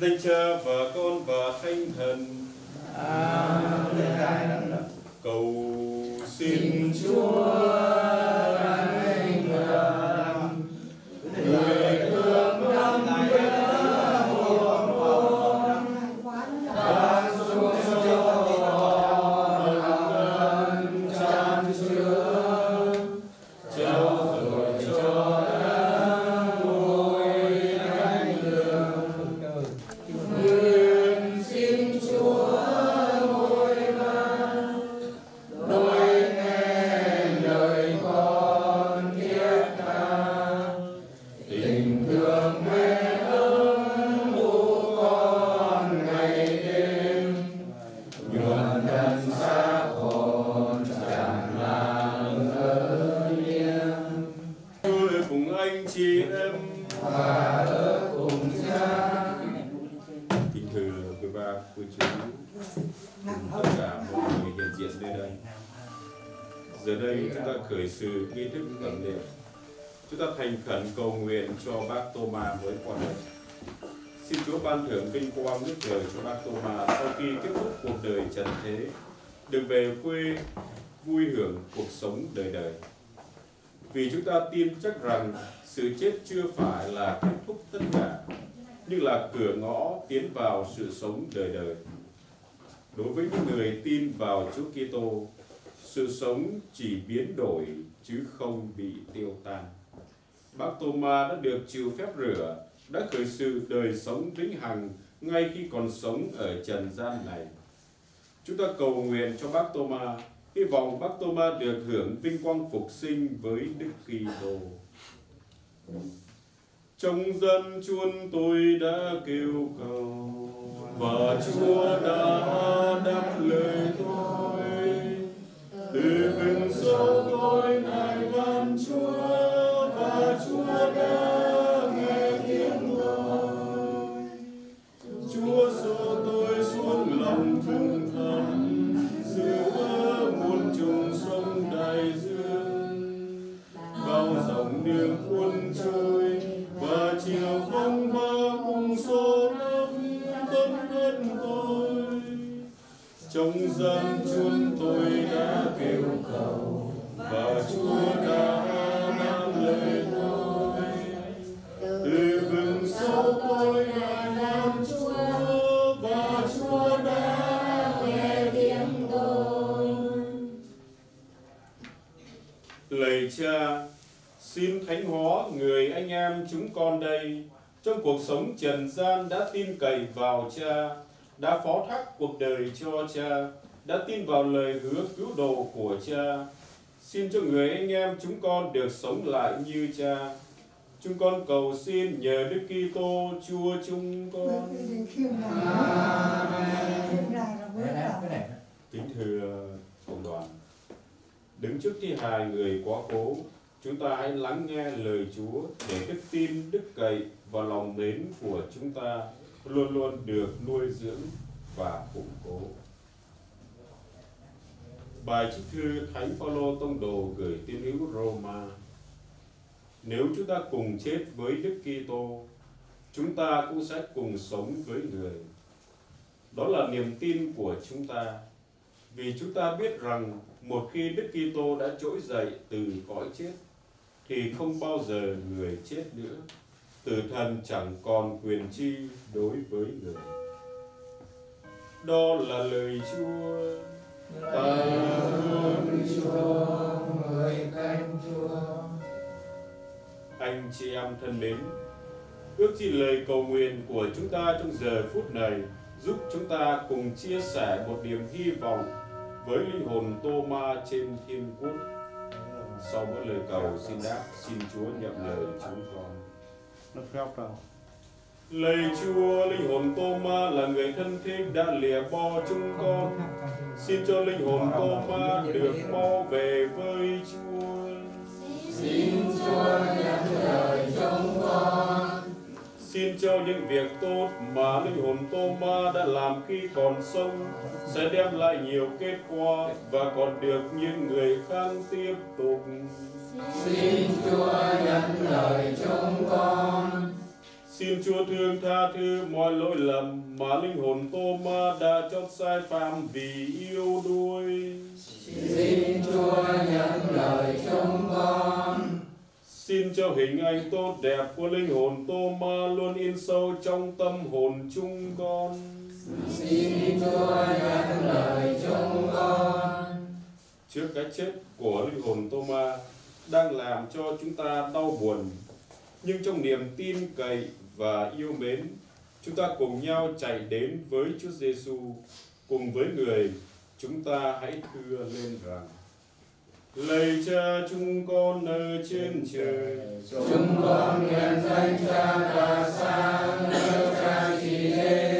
nhân danh cha và con và thánh thần. Cầu xin Chúa chị em kính thưa quý ba quý chú tất cả mọi người hiện diện nơi đây. Giờ đây chúng ta khởi sự nghi thức tẩm niệm. chúng ta thành khẩn cầu nguyện cho bác Tô Ma với qua đời. Xin Chúa ban thưởng vinh quang nước trời cho bác Tô Ma sau khi kết thúc cuộc đời trần thế, được về quê vui hưởng cuộc sống đời đời vì chúng ta tin chắc rằng sự chết chưa phải là kết thúc tất cả, nhưng là cửa ngõ tiến vào sự sống đời đời. Đối với những người tin vào Chúa Kitô, sự sống chỉ biến đổi chứ không bị tiêu tan. Bác Tô-ma đã được chịu phép rửa, đã khởi sự đời sống vĩnh hằng ngay khi còn sống ở trần gian này. Chúng ta cầu nguyện cho bác Tô-ma hy vọng bác Tô-ma được hưởng vinh quang phục sinh với Đức Kitô trong dân chuôn tôi đã kêu cầu, và Chúa đã đáp lời tôi. Từ vực sâu tôi nài xin thánh hóa người anh em chúng con đây trong cuộc sống trần gian đã tin cậy vào cha đã phó thác cuộc đời cho cha đã tin vào lời hứa cứu độ của cha. Xin cho người anh em chúng con được sống lại như cha. Chúng con cầu xin nhờ Đức Kitô Chúa chúng con. Kính thưa cộng đoàn đứng trước thi hài người quá cố chúng ta hãy lắng nghe lời Chúa để đức tin, đức cậy và lòng mến của chúng ta luôn luôn được nuôi dưỡng và củng cố. Bài trích thư thánh Phaolô tông đồ gửi tín hữu Roma. Nếu chúng ta cùng chết với Đức Kitô, chúng ta cũng sẽ cùng sống với người. Đó là niềm tin của chúng ta, vì chúng ta biết rằng một khi Đức Kitô đã trỗi dậy từ cõi chết thì không bao giờ người chết nữa. Tử thần chẳng còn quyền chi đối với người. Đó là lời Chúa. Ta ơn Chúa. Anh chị em thân mến, ước chi lời cầu nguyện của chúng ta trong giờ phút này giúp chúng ta cùng chia sẻ một niềm hy vọng với linh hồn Tô Ma trên thiên quốc. Sau mỗi lời cầu xin đáp, xin Chúa nhận lời chúng con. Đâu Lạy Chúa, linh hồn Tô Ma là người thân thích đã lìa bo chúng con. Xin cho linh hồn Tô Ma được mau về với Chúa. Xin cho những việc tốt mà linh hồn Tô Ma đã làm khi còn sống sẽ đem lại nhiều kết quả và còn được những người khác tiếp tục. Xin Chúa thương tha thứ mọi lỗi lầm mà linh hồn Tô Ma đã chót sai phạm vì yêu đuối. Xin Chúa nhận lời chúng con. Xin cho hình ảnh tốt đẹp của linh hồn Tô Ma luôn in sâu trong tâm hồn chúng con. Xin Chúa nhận lời chúng con. Trước cái chết của linh hồn Tô Ma đang làm cho chúng ta đau buồn, nhưng trong niềm tin cậy và yêu mến, chúng ta cùng nhau chạy đến với Chúa Giêsu, cùng với người chúng ta hãy thưa lên rằng Lạy cha chúng con ở trên trời. Chúng con nguyện danh cha đã sang nước cha chỉ lên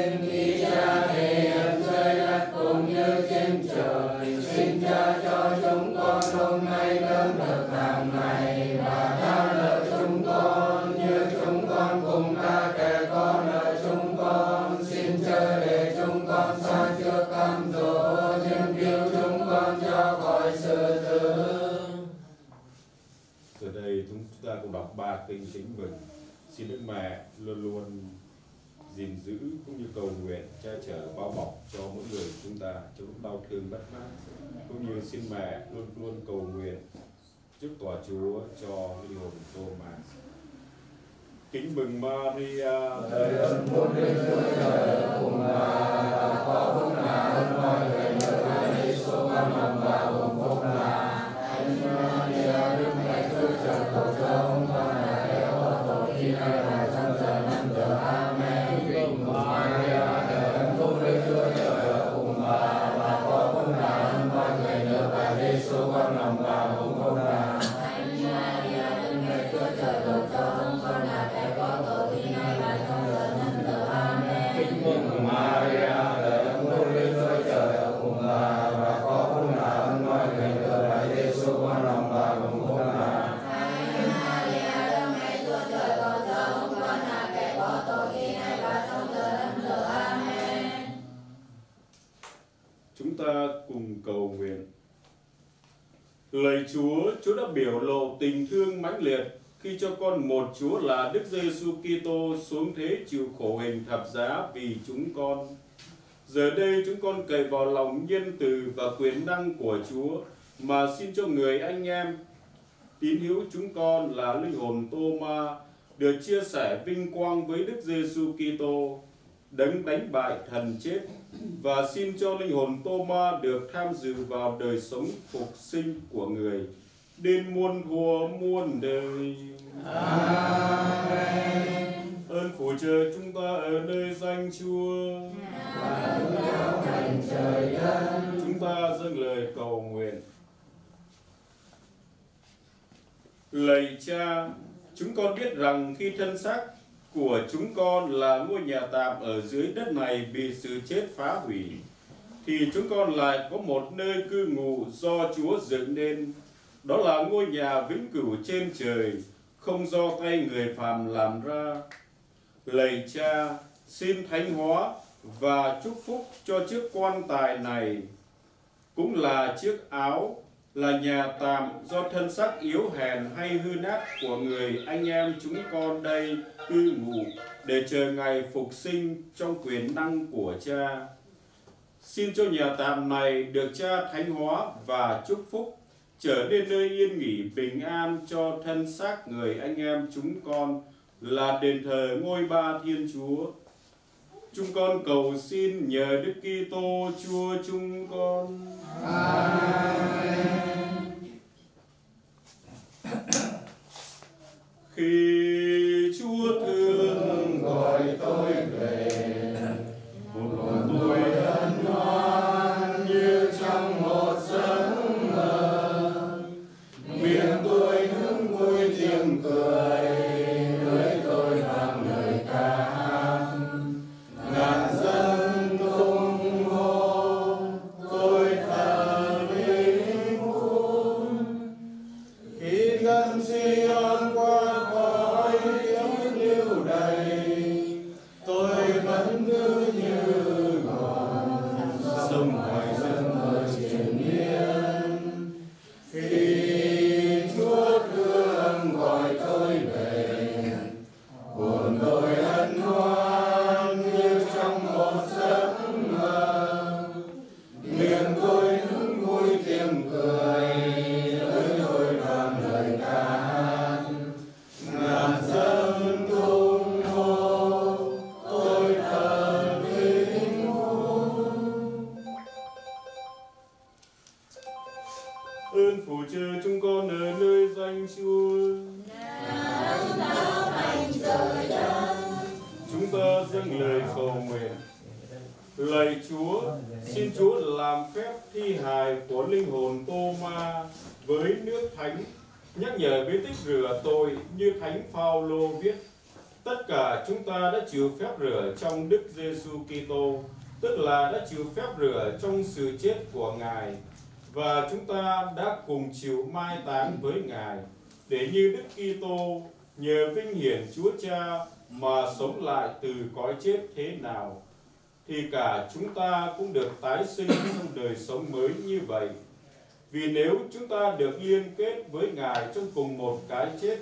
Xin Đức Mẹ luôn luôn gìn giữ cũng như cầu nguyện che chở, bao bọc cho mỗi người chúng ta trong lúc đau thương mất mát cũng như xin mẹ luôn luôn cầu nguyện trước tòa Chúa cho linh hồn tô mà kính mừng Maria Lời ơn muôn đức Chúa Trời cùng bà có phúc là hơn mọi người nữ và số con lòng bà cùng phúc là anh Maria đứng Mẹ Chúa Trời cầu Lạy Chúa, Chúa đã biểu lộ tình thương mãnh liệt khi cho con một Chúa là Đức Giêsu Kitô xuống thế chịu khổ hình thập giá vì chúng con. Giờ đây chúng con cậy vào lòng nhân từ và quyền năng của Chúa, mà xin cho người anh em tín hữu chúng con là linh hồn Tô Ma được chia sẻ vinh quang với Đức Giêsu Kitô, đấng đánh bại thần chết, và xin cho linh hồn Tô Ma được tham dự vào đời sống phục sinh của người đến muôn thuở muôn đời. Amen. Ơn phù trợ chúng ta ở nơi danh Chúa. Thành trời đất Chúng ta dâng lời cầu nguyện. Lạy Cha, chúng con biết rằng khi thân xác của chúng con là ngôi nhà tạm ở dưới đất này bị sự chết phá hủy, thì chúng con lại có một nơi cư ngụ do Chúa dựng nên. Đó là ngôi nhà vĩnh cửu trên trời, không do tay người phàm làm ra. Lạy Cha, xin thánh hóa và chúc phúc cho chiếc quan tài này cũng là chiếc áo là nhà tạm do thân xác yếu hèn hay hư nát của người anh em chúng con đây cư ngụ để chờ ngày phục sinh trong quyền năng của cha xin cho nhà tạm này được cha thánh hóa và chúc phúc trở nên nơi yên nghỉ, bình an cho thân xác người anh em chúng con, là đền thờ ngôi ba thiên chúa. Chúng con cầu xin nhờ đức kitô chúa chúng con. Khi chúa thương gọi tôi về vui thánh, nhắc nhở bí tích rửa tội như Thánh Phaolô viết. Tất cả chúng ta đã chịu phép rửa trong Đức Giêsu Kitô, tức là đã chịu phép rửa trong sự chết của Ngài và chúng ta đã cùng chịu mai táng với Ngài để như Đức Kitô nhờ vinh hiển Chúa Cha mà sống lại từ cõi chết thế nào thì cả chúng ta cũng được tái sinh trong đời sống mới như vậy. Vì nếu chúng ta được liên kết với Ngài trong cùng một cái chết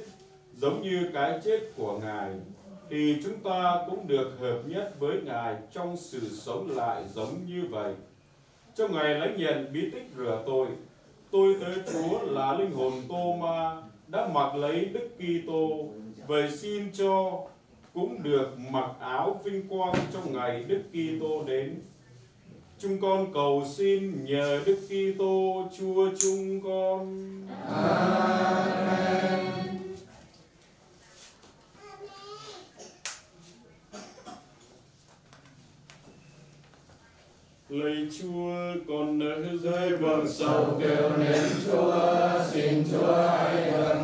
giống như cái chết của Ngài thì chúng ta cũng được hợp nhất với Ngài trong sự sống lại giống như vậy. Trong ngày lãnh nhận bí tích rửa tội, tôi tới Chúa là linh hồn Tô Ma đã mặc lấy Đức Kitô, vậy xin cho cũng được mặc áo vinh quang trong ngày Đức Kitô đến. Chúng con cầu xin nhờ Đức Kitô Chúa chúng con. Amen. Lạy Chúa, con nỡ dây vầng Sầu kêu nên Chúa, xin Chúa hãy thương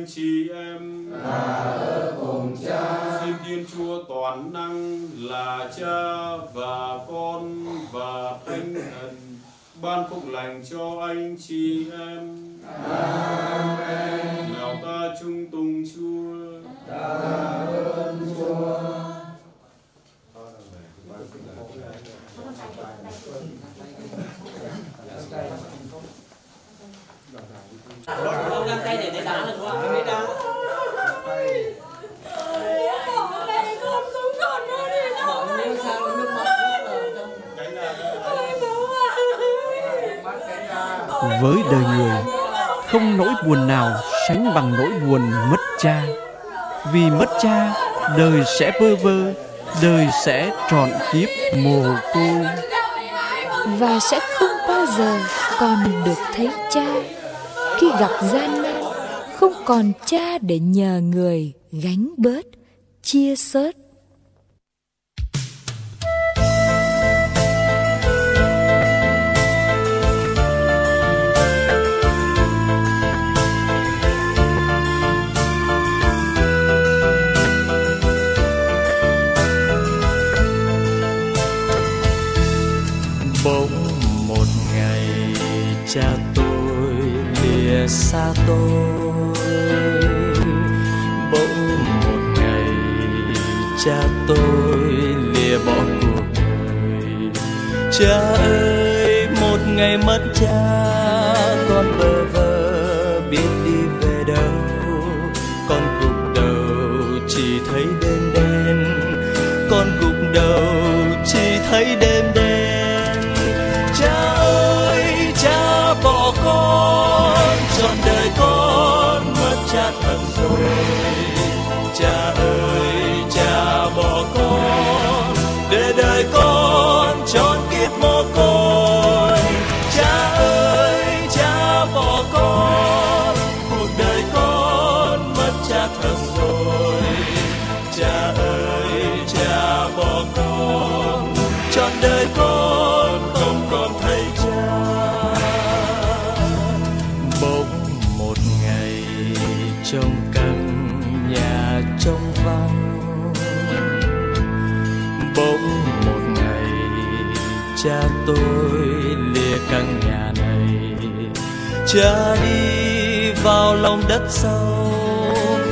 anh chị em Và ở cùng cha Xin Thiên Chúa toàn năng là Cha và Con và Thánh Thần ban phúc lành cho anh chị em. Amen. Nào ta chung tùng Chúa. Ta ơn Chúa. Ông tay để để đá là đúng không? Để đá. Với đời người, không nỗi buồn nào sánh bằng nỗi buồn mất cha vì mất cha, đời sẽ vơ vơ, đời sẽ trọn kiếp mồ côi và sẽ không bao giờ còn được thấy cha khi gặp gian nan không còn cha để nhờ người gánh bớt chia sớt. Ngày tôi lìa căn nhà này, cha đi vào lòng đất sâu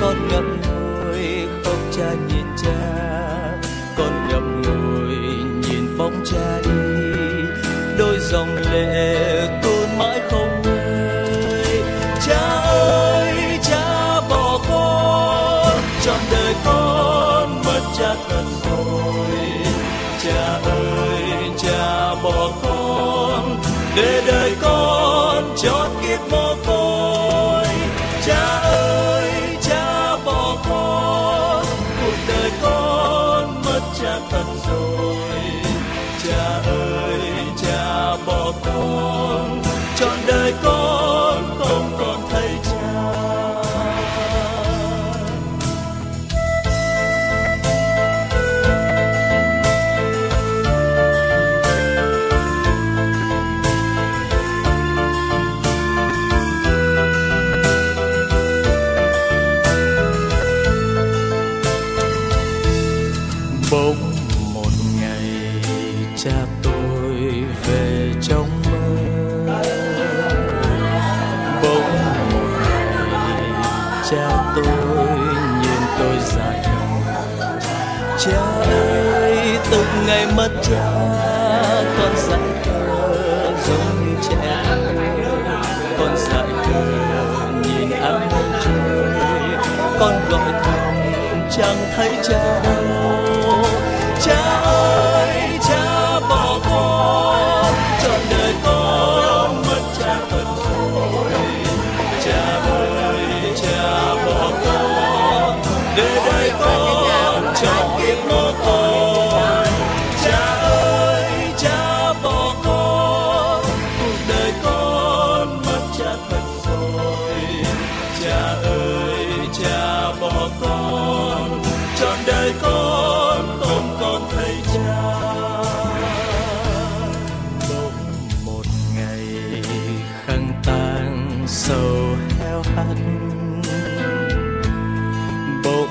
con ngậm ngùi không cha nhìn cha, con ngậm ngùi nhìn bóng cha đi, đôi dòng lệ tuôn mãi không ngơi. Cha ơi, cha bỏ con trọn đời con con gọi thầm chẳng thấy cha sầu heo hắt. Bỗng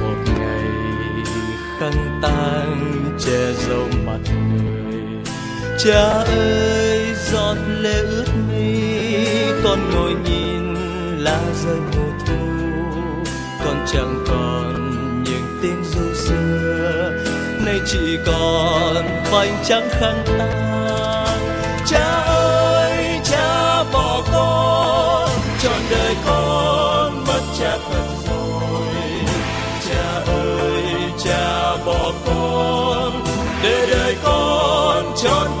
một ngày khăn tang che dấu mặt người. Cha ơi, giọt lệ ướt mi, con ngồi nhìn lá rơi mùa thu. Con chẳng còn nay chỉ còn vành trắng khăn tang cha ơi, cha bỏ con, trọn đời con mất cha thật rồi. Cha ơi, cha bỏ con, để đời con trọn